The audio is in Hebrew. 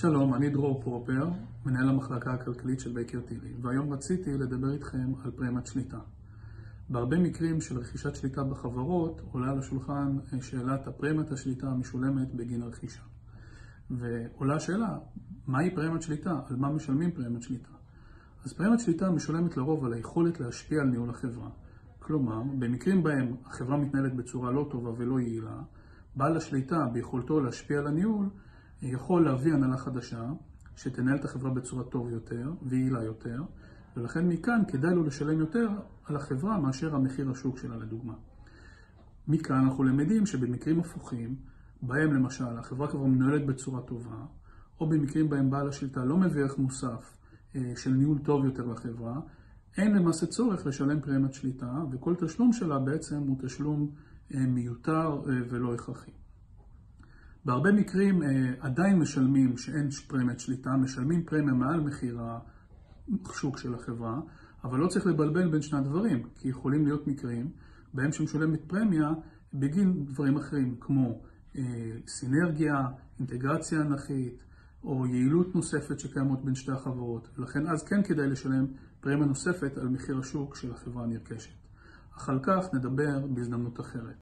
שלום, אני דרור פרופר, מנהל המחלקה הכלכלית של בייקר טילי, והיום רציתי לדבר איתכם על פרמיית שליטה. בהרבה מקרים של רכישת שליטה בחברות עולה על השולחן שאלת הפרמיית השליטה המשולמת בגין הרכישה. ועולה השאלה, מהי פרמיית שליטה? על מה משלמים פרמיית שליטה? אז פרמיית שליטה משולמת לרוב על היכולת להשפיע על ניהול החברה. כלומר, במקרים בהם החברה מתנהלת בצורה לא טובה ולא יעילה, בעל השליטה ביכולתו להשפיע על הניהול יכול להביא הנהלה חדשה שתנהל את החברה בצורה טוב יותר ויעילה יותר, ולכן מכאן כדאי לו לשלם יותר על החברה מאשר המחיר השוק שלה לדוגמה. מכאן אנחנו למדים שבמקרים הפוכים, בהם למשל החברה כבר מנוהלת בצורה טובה, או במקרים בהם בעל השליטה לא מביא ערך מוסף של ניהול טוב יותר לחברה, אין למעשה צורך לשלם פרמיית שליטה, וכל תשלום שלה בעצם הוא תשלום מיותר ולא הכרחי. בהרבה מקרים עדיין משלמים שאין פרמיית שליטה, משלמים פרמיה מעל מחיר השוק של החברה, אבל לא צריך לבלבל בין שני הדברים, כי יכולים להיות מקרים בהם שמשולמת פרמיה בגין דברים אחרים, כמו סינרגיה, אינטגרציה אנכית, או יעילות נוספת שקיימות בין שתי החברות, ולכן אז כן כדאי לשלם פרמיה נוספת על מחיר השוק של החברה הנרכשת. אך על כך נדבר בהזדמנות אחרת.